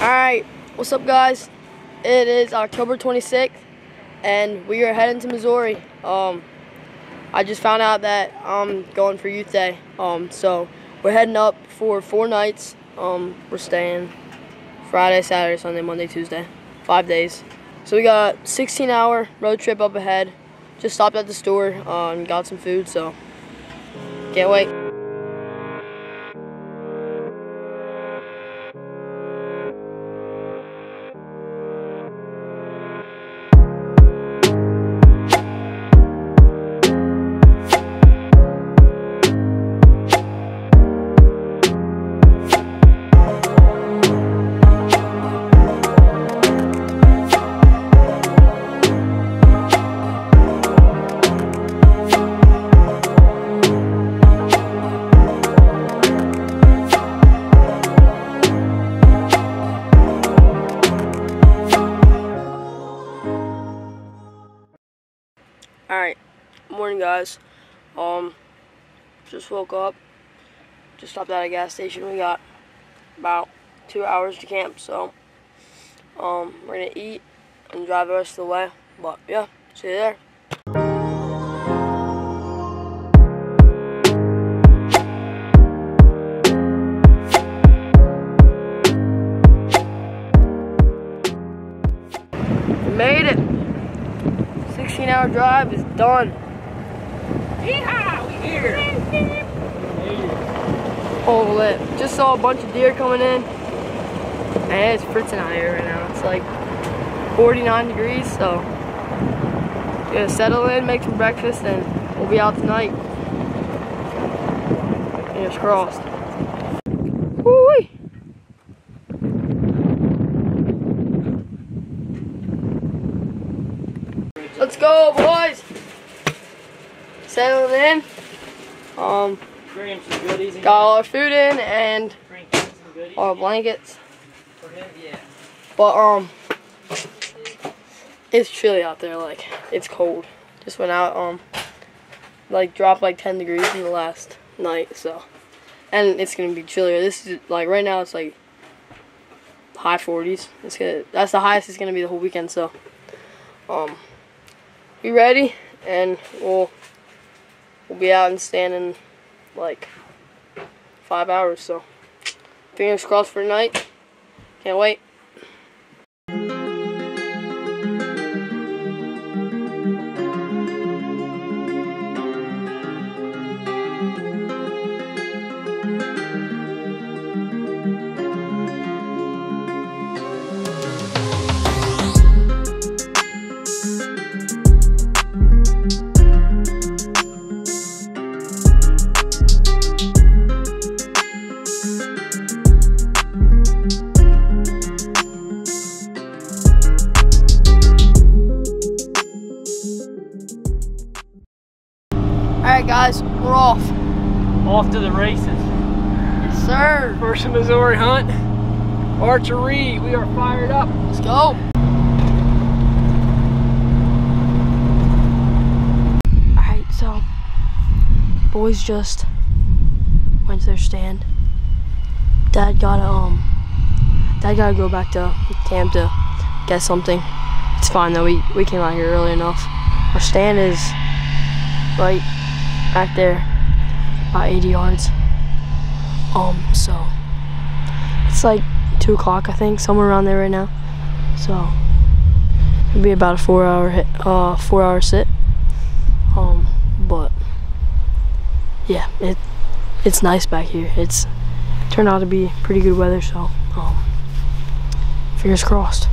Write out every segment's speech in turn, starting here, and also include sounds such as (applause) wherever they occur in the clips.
Alright, what's up guys? It is October 26th and we are heading to Missouri. Um, I just found out that I'm going for Youth Day. Um, so we're heading up for four nights. Um, we're staying Friday, Saturday, Sunday, Monday, Tuesday. Five days. So we got 16 hour road trip up ahead. Just stopped at the store uh, and got some food, so can't wait. Alright, morning guys. Um, just woke up. Just stopped at a gas station. We got about two hours to camp, so um, we're gonna eat and drive the rest of the way. But yeah, see you there. Made it. 16 hour drive is done. Yeehaw! We here! Just saw a bunch of deer coming in. And it's fritzing out here right now. It's like 49 degrees, so gonna settle in, make some breakfast, and we'll be out tonight. Fingers crossed. Woo-wee. Let's go, boys. Settling in. Um, Bring him some goodies. and got all our food in and Bring him some goodies. all our blankets. For him, yeah. But um, it's chilly out there. Like it's cold. Just went out. Um, like dropped like 10 degrees in the last night. So, and it's gonna be chillier. This is like right now. It's like high 40s. It's gonna. That's the highest it's gonna be the whole weekend. So, um, be ready and we'll we'll be out and standing like five hours. So, fingers crossed for tonight. Can't wait. Archery. We are fired up. Let's go. Alright, so boys just went to their stand. Dad gotta um Dad gotta go back to camp to get something. It's fine though, we, we came out here early enough. Our stand is right back there, about 80 yards. Um, so it's like two o'clock, I think, somewhere around there right now. So it'll be about a four-hour hit, uh, four-hour sit. Um, but yeah, it it's nice back here. It's turned out to be pretty good weather, so um, fingers crossed.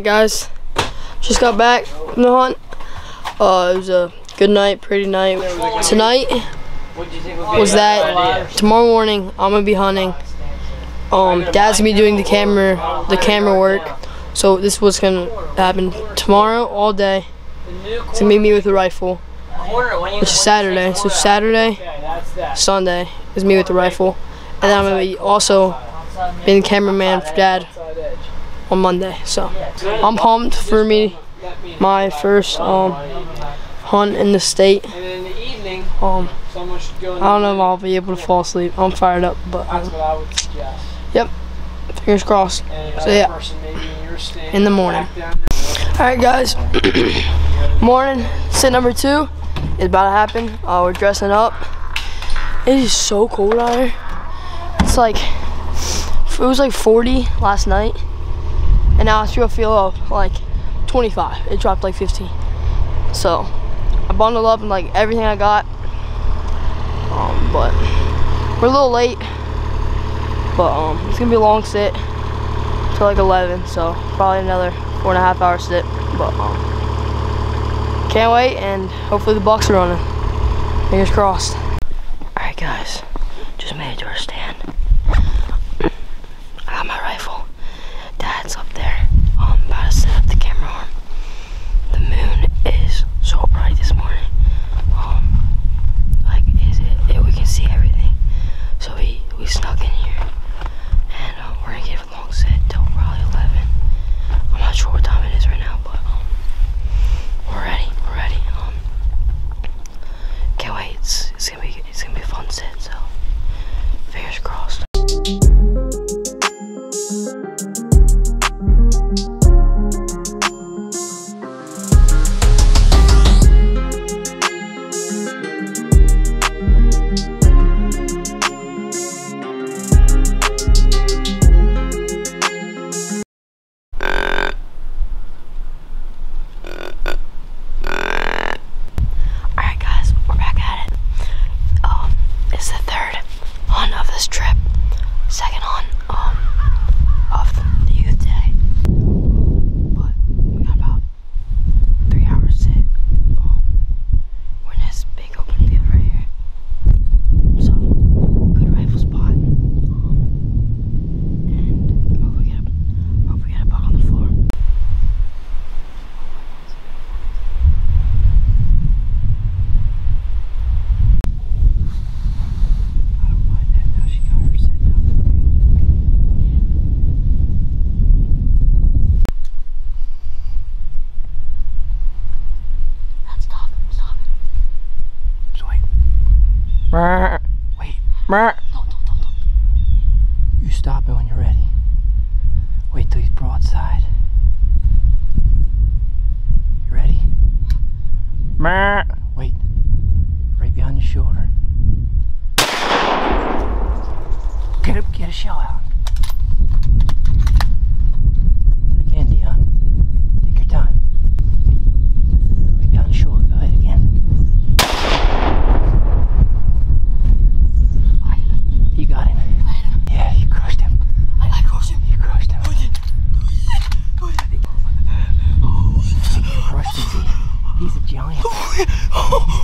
Alright guys, just got back from the hunt. Uh, it was a good night, pretty night. Tonight was that tomorrow morning I'm gonna be hunting. Um, Dad's gonna be doing the camera, the camera work. So this was gonna happen tomorrow all day. It's gonna be me with the rifle, which is Saturday. So Saturday, Sunday is me with the rifle, and then I'm gonna be also being the cameraman for Dad on Monday. So I'm pumped for me, my first um, hunt in the state. Um, I don't know if I'll be able to fall asleep. I'm fired up, but um, suggest. fingers crossed. So, yeah. in the morning. All right, guys. (coughs) Morning. Sit number two is about to happen. Uh, we're dressing up. It is so cold out here. It's like it was like 40 last night, and now it's gonna feel like 25. It dropped like 15. So I bundled up and like everything I got. Um, but we're a little late. But um, it's gonna be a long sit till like 11. So probably another four and a half hour sit. But um, can't wait, and hopefully the bucks are running. Fingers crossed. All right, guys, just made it to our stand.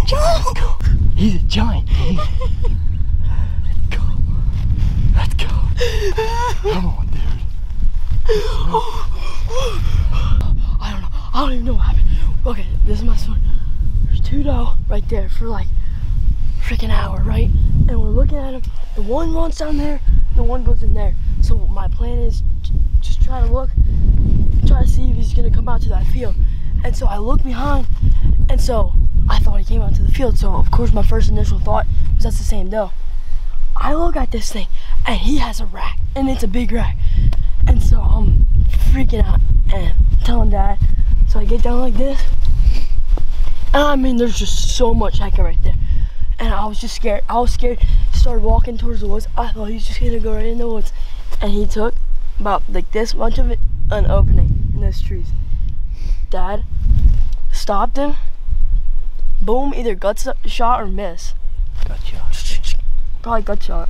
(gasps) He's a giant. Let's go. Let's go. Come on, dude. I don't know. I don't even know what happened. Okay, this is my story. There's two doe right there for like freaking hour, right? And we're looking at them. The one runs down there, the one goes in there. So my plan is just try to look, try to see if he's gonna come out to that field. And so I look behind, and so I thought he came out to the field. So of course my first initial thought was that's the same doe. I look at this thing, and he has a rack, and it's a big rack. And so I'm freaking out and telling dad. So I get down like this. And I mean, there's just so much hiking right there. And I was just scared. I was scared. Started walking towards the woods. I thought he was just gonna go right in the woods. And he took about like this much of it, an opening in those trees. Dad stopped him. Boom, either gut shot or miss. Gotcha. Probably gut shot.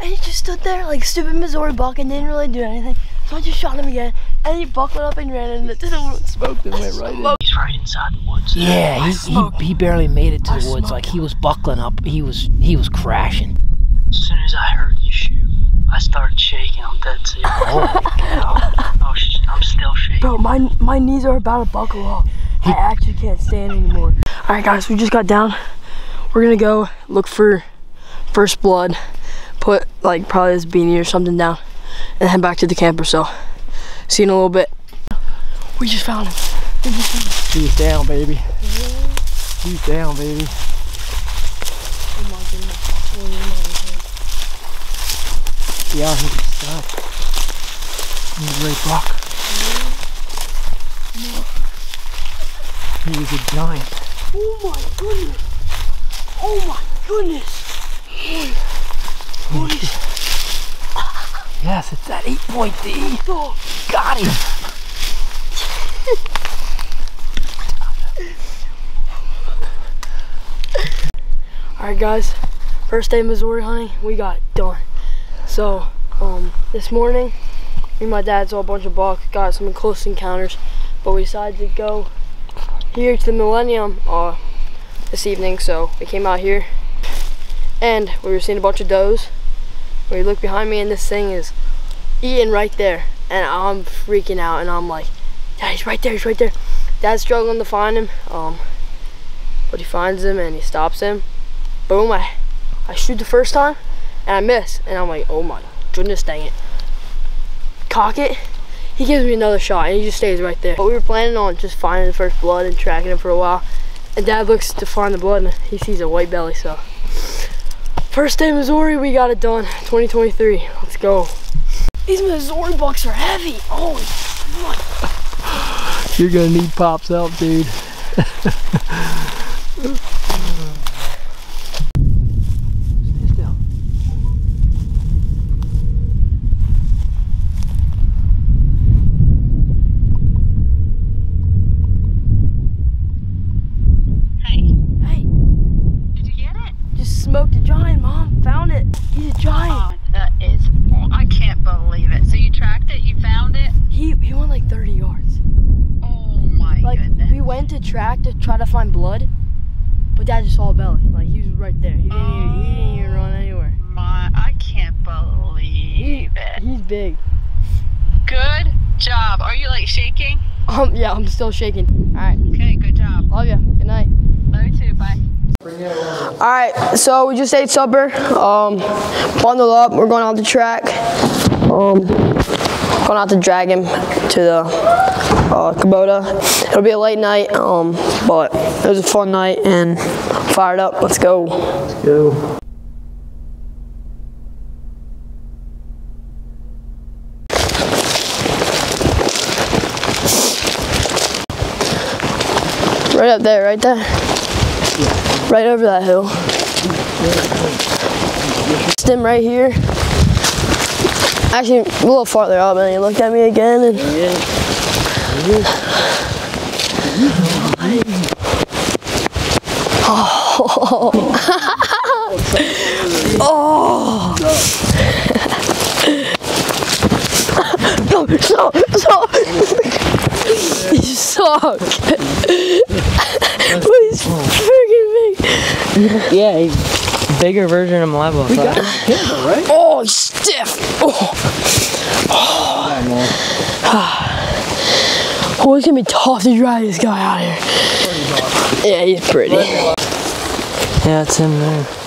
And he just stood there like stupid Missouri buck and didn't really do anything. So I just shot him again. And he buckled up and ran into the woods. Smoked and went right in. He's right inside the woods. Yeah, he, he, he barely made it to I the woods. smoked Like he was buckling up. He was he was crashing. As soon as I heard you shoot, I started shaking. I'm dead serious. Holy cow. oh, sh- (laughs) I'm still shaking. Bro, my my knees are about to buckle up. I actually can't stand anymore. All right, guys, we just got down. We're gonna go look for first blood. Put like probably this beanie or something down, and head back to the camper. So, see you in a little bit. We just found him. We just found him. He's down, baby. He's down, baby. Oh my goodness. Oh my Yeah, he's stuck. He's a great buck. He was a giant. Oh my goodness. Oh my goodness. Yes, it's that eight point D. Oh, Got him. (laughs) All right, guys. First day of Missouri hunting, we got it done. So, um, this morning, me and my dad saw a bunch of buck, got some close encounters, but we decided to go here to the Millennium uh, this evening. So we came out here, and we were seeing a bunch of does. We look behind me, and this thing is eating right there, and I'm freaking out, and I'm like, Dad, he's right there, he's right there. Dad's struggling to find him, um, but he finds him and he stops him. Boom! I, I shoot the first time, and I miss, and I'm like, oh my goodness, dang it. Cock it. He gives me another shot, and he just stays right there. But we were planning on just finding the first blood and tracking him for a while. And Dad looks to find the blood, and he sees a white belly. So, first day Missouri, we got it done. 2023. Let's go. These Missouri bucks are heavy. Oh, my. You're gonna need pops help, dude. (laughs) Stay still. Hey, Hey, did you get it? Just smoked a giant, Mom. Found it. He's a giant. Oh, that is. Oh, I can't believe it. So you tracked it? You found it? He he went like 30 yards. Oh my Like goodness. we went to track to try to find blood, but Dad just saw a belly. Like he was right there. He didn't, even, he didn't even run anywhere. My, I can't believe it. He's big. Good job. Are you like shaking? Um yeah, I'm still shaking. All right, Okay, good job. love you. Good night. Love you too. Bye. All right, so we just ate supper. Um, bundled up. We're going out the track. Um, going out to drag him to the uh, Kubota. It'll be a late night. Um, but it was a fun night and fired up. Let's go. Let's go. Right up there, right there. Right over that hill. Stem right here. Actually, a little farther up, and he looked at me again, and (laughs) oh. No, so, so. He's so Fuck. But he's (laughs) freaking big. Yeah, he's bigger version of my level. Oh, he's stiff. Oh. (sighs) Oh, it's gonna be tough to drive this guy out here. Yeah, he's pretty. Yeah, it's him there.